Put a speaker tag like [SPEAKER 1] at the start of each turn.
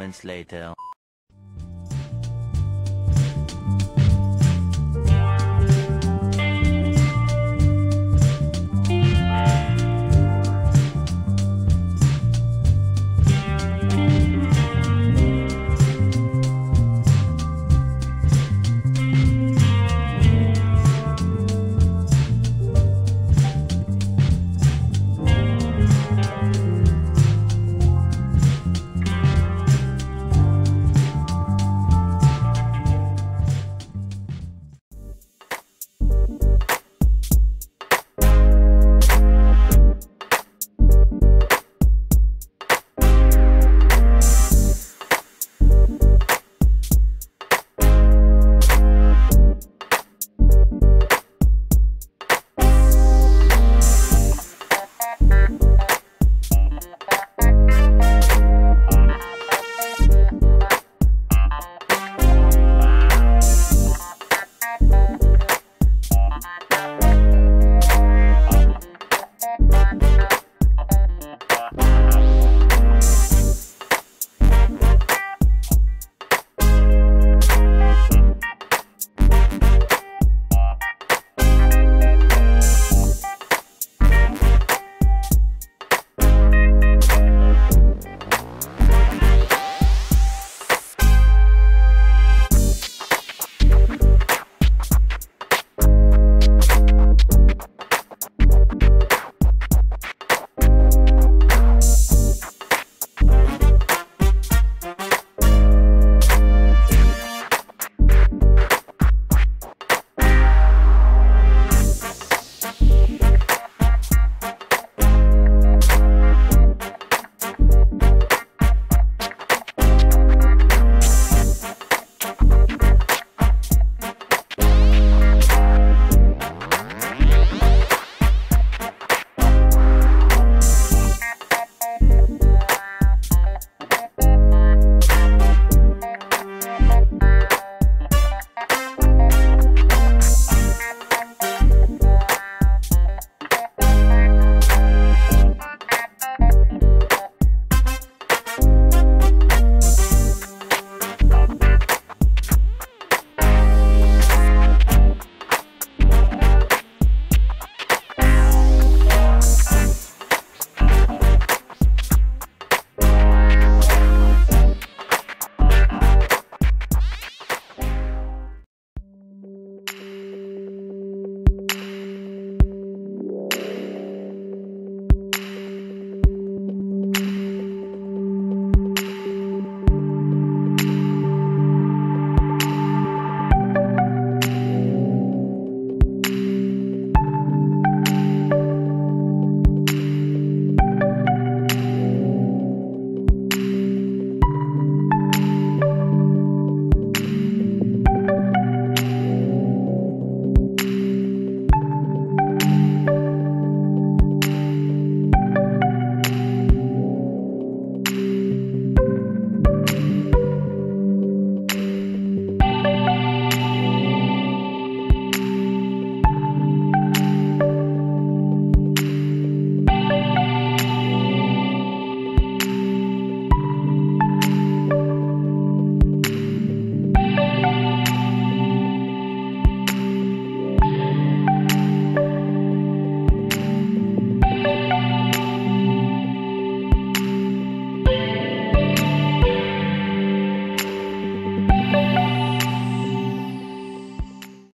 [SPEAKER 1] moments later.